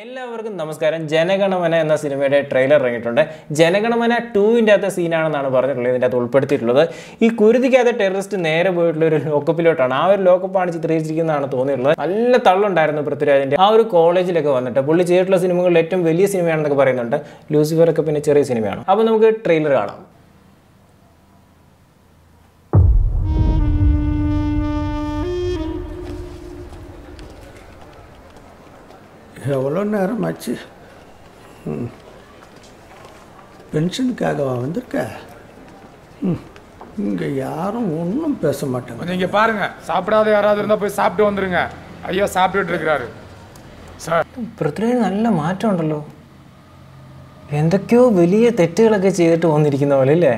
എല്ലാവർക്കും നമസ്കാരം. ജനഗണമന എന്ന സിനിമയുടെ ട്രെയിലർ ഇറങ്ങിയിട്ടുണ്ട്. ജനഗണമന ടൂവിന്റെ അകത്തെ സീനാണെന്നാണ് പറഞ്ഞിട്ടുള്ളത്. ഇതിന്റെ അകത്ത് ഉൾപ്പെടുത്തിയിട്ടുള്ളത്. ഈ കുരുതിക്കകത്ത് ടെററിസ്റ്റ് നേരെ പോയിട്ടുള്ള ഒരു ലോക്കപ്പിലോട്ടാണ്. ആ ഒരു ലോക്കപ്പാണ് ചിത്രീകരിച്ചിരിക്കുന്നതാണ് തോന്നിയിട്ടുള്ളത്. നല്ല തള്ളുണ്ടായിരുന്നു പൃഥ്വിരാജിന്റെ ആ ഒരു കോളേജിലൊക്കെ വന്നിട്ട്. പുള്ളി ചെയ്തിട്ടുള്ള സിനിമകളിൽ ഏറ്റവും വലിയ സിനിമയാണെന്നൊക്കെ പറയുന്നുണ്ട്. ലൂസിഫറൊക്കെ പിന്നെ ചെറിയ സിനിമയാണ്. അപ്പോൾ നമുക്ക് ട്രെയിലർ കാണാം. எவ்வளோ நேரம் ஆச்சு ம். பென்ஷனுக்காகவா வந்திருக்க ம். இங்கே யாரும் ஒன்றும் பேச மாட்டாங்க கொஞ்சம் இங்க பாருங்க சாப்பிடாத யாராவது இருந்தா போய் சாப்பிட்டு வந்துருங்க ஐயா சாப்பிட்டுட்டு இருக்கிறாரு சார் പൃഥ്വിരാജ് നല്ല മാറ്റമുണ്ടല്ലോ എന്തൊക്കെയോ വലിയ തെറ്റുകളൊക്കെ ചെയ്തിട്ട് വന്നിരിക്കുന്ന പോലെ അല്ലേ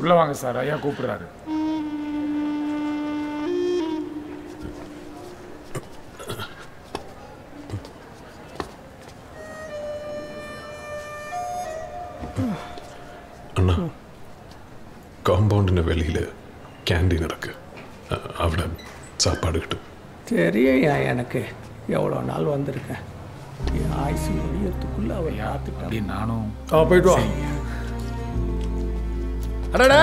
உள்ள வாங்க சார் ஐயா கூப்பிடுறாரு அண்ணா காம்பவுண்டின வெளியில் கேண்டீன் இருக்கு அவட சாப்பாடு கிட்ட தெரியையா எனக்கு? எவ்வளோ நாள் வந்திருக்கேன் ஆயுசு முடியறதுக்குள்ள அவன் யாத்துக்கிட்டே நானும் ஆ போயிட்டு அடடா!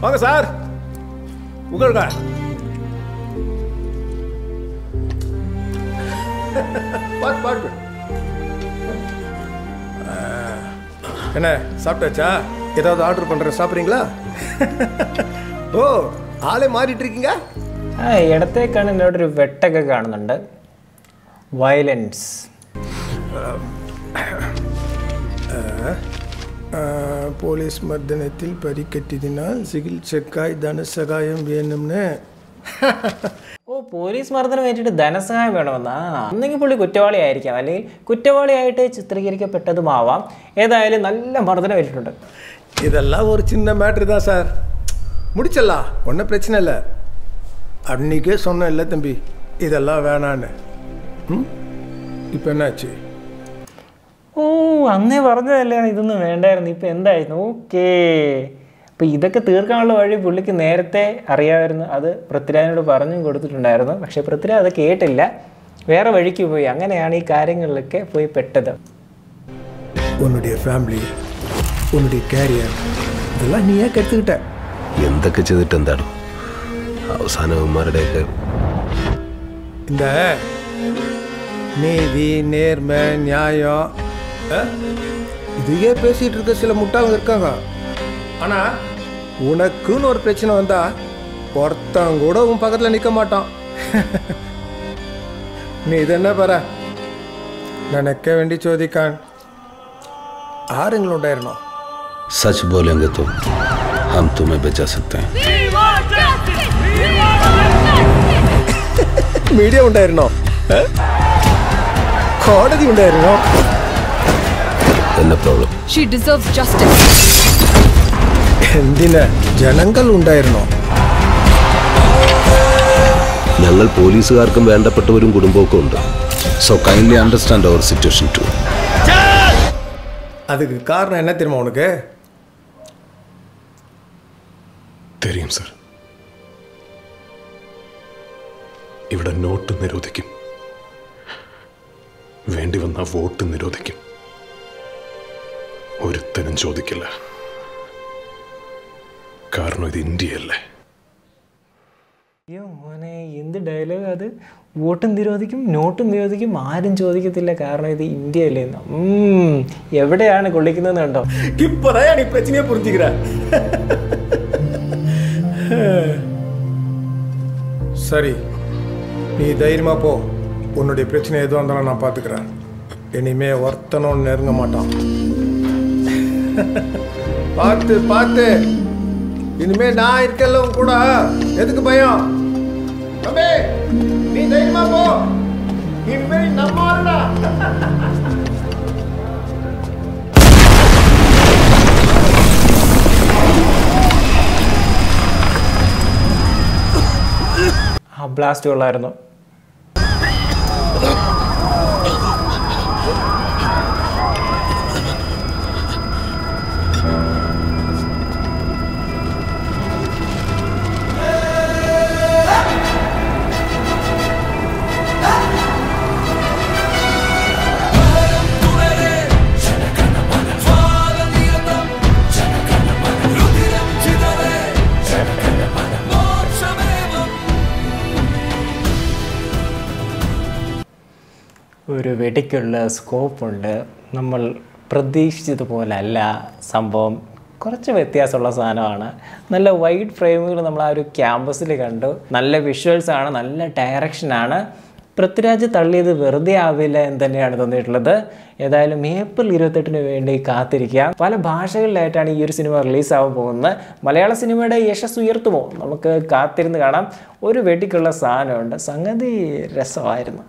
வாங்க சார். உங்களுக்கா பாட்டு பாட்டு என்ன சாப்பிட்டாச்சா ஏதாவது ஆர்டர் பண்ணுறேன் சாப்பிட்றீங்களா ஓ ஆளே மாறிட்டு இருக்கீங்க ആ ഇടത്തേക്കാണ് എന്നോട് ഒരു വെട്ടൊക്കെ കാണുന്നുണ്ട് വയലൻസ് പോലീസ് മർദ്ദനത്തിൽ പരിക്കേറ്റതിനാൽ ചികിത്സക്കായി ധനസഹായം വേണമെന്ന് ഓ പോലീസ് മർദ്ദനം ഏറ്റിട്ട് ധനസഹായം വേണമെന്ന്. അന്നെങ്കിൽ പുള്ളി കുറ്റവാളിയായിരിക്കാം. അല്ലെങ്കിൽ കുറ്റവാളിയായിട്ട് ചിത്രീകരിക്കപ്പെട്ടതുമാവാം. ഏതായാലും നല്ല മർദ്ദനം ഏറ്റിട്ടുണ്ട്. ഇതെല്ലാം ഒരു ചിന്ന മാറ്റർ ഇതാ സാർ. മുടിച്ചല്ല? ഒന്നും പ്രശ്നമില്ല. അന്നിക്കേ സൊന്നല്ല തമ്പി. ഇതെല്ലാം വേണാണ് ഇപ്പം എന്നാച്ചു ഓ അന്നേ പറഞ്ഞതല്ലേ ഇതൊന്നും വേണ്ടായിരുന്നു. ഇപ്പം എന്തായിരുന്നു? ഓക്കേ. അപ്പം ഇതൊക്കെ തീർക്കാനുള്ള വഴി പുള്ളിക്ക് നേരത്തെ അറിയാമായിരുന്നു അത് പൃഥ്വിരാജിനോട് പറഞ്ഞും കൊടുത്തിട്ടുണ്ടായിരുന്നു പക്ഷേ പൃഥ്വിരാജ് അത് കേട്ടില്ല വേറെ വഴിക്ക് പോയി അങ്ങനെയാണ് ഈ കാര്യങ്ങളിലൊക്കെ പോയി പെട്ടത് உன்னுடைய ஃபேமிலி உன்னுடைய கேரியர் இதெல்லாம் நீயே கற்றுக்கிட்ட എന്തൊക്കെ ചെയ്തിട്ട് എന്താണ് അവസാനം അവന്മാരുടെയൊക്കെ இந்த நீதி நேர்மை நியாயம் அஹ், இதையே பேசிட்டு இருக்க சில முட்டாங்க இருக்காங்க ஆனா உனக்குன்னு ஒரு பிரச்சனை வந்தா ஒருத்தன் கூட உன் பக்கத்தில் நிற்க மாட்டான் நீ இது என்ன பெற நினைக்க வேண்டி ചോദിക്കാൻ ആരെങ്കിലും ഉണ്ടായിരുന്നോ സച്ച് ബോലെങ്കിൽ തോ ഹം തുമെ ബച്ചാ സക്തേ മീഡിയ ഉണ്ടായിരുന്നോ കോടതി ഉണ്ടായിരുന്നോ എന്നെ പ്രോബ്ലം ഷീ ഡിസേർവ്സ് ജസ്റ്റിസ് എന്തിന് ജനങ്ങൾ ഉണ്ടായിരുന്നോ ഞങ്ങൾ പോലീസുകാർക്കും വേണ്ടപ്പെട്ടവരും കുടുംബമൊക്കെ ഉണ്ട് so kindly understand our situation to அதுக்கு காரணம் என்ன தெரியுமா உனக்கு തെരിയും സർ ഇവിടെ നോട്ട് നിരോധിക്കും വേണ്ടി വന്ന വോട്ട് നിരോധിക്കും ഒരുത്തനും ചോദിക്കില്ല കാരണം ഇത് ഇന്ത്യയല്ലേ അയ്യോ മോനെ എന്ത് ഡയലോഗ് അത് വോട്ടും നിരോധിക്കും നോട്ടും നിരോധിക്കും ആരും ചോദിക്കത്തില്ല കാരണം ഇത് ഇന്ത്യയല്ലേ എന്ന് ഉം, എവിടെയാണ് കൊള്ളിക്കുന്നതെന്ന് കണ്ടോ இப்பதான் நீ பிரச்சனையே புரிஞ்சுக்கிற சரி நீ தைரியமா போ உன்னுடைய பிரச்சனை எதுவும் இருந்தாலும் நான் பார்த்துக்கிறேன் இனிமே ஒருத்தனும் நெருங்க மாட்டான் பார்த்து பார்த்து இனிமே நான் இருக்கல உன் கூட எதுக்கு பயம் தம்பி நீ தைரியமா போ இனிமே நம்ம ஆளுடா. ആ ബ്ലാസ്റ്റ് കൊള്ളായിരുന്നു ഒരു വെടിക്കുള്ള സ്കോപ്പുണ്ട്. നമ്മൾ പ്രതീക്ഷിച്ചതുപോലല്ല സംഭവം. കുറച്ച് വ്യത്യാസമുള്ള സാധനമാണ്. നല്ല വൈഡ് ഫ്രെയിമുകൾ നമ്മൾ ആ ഒരു ക്യാമ്പസിൽ കണ്ടു. നല്ല വിഷ്വൽസ് ആണ് നല്ല ഡയറക്ഷനാണ് പൃഥ്വിരാജ് തള്ളിയത് വെറുതെ ആവില്ല എന്ന് തന്നെയാണ് തോന്നിയിട്ടുള്ളത്. ഏതായാലും ഏപ്രിൽ ഇരുപത്തെട്ടിന് വേണ്ടി കാത്തിരിക്കുക പല ഭാഷകളിലായിട്ടാണ് ഈ ഒരു സിനിമ റിലീസാവാൻ പോകുന്നത്. മലയാള സിനിമയുടെ യശസ് ഉയർത്തുമോ? നമുക്ക് കാത്തിരുന്ന് കാണാം. ഒരു വെടിക്കുള്ള സാധനമുണ്ട്. സംഗതി രസമായിരുന്നു.